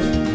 you.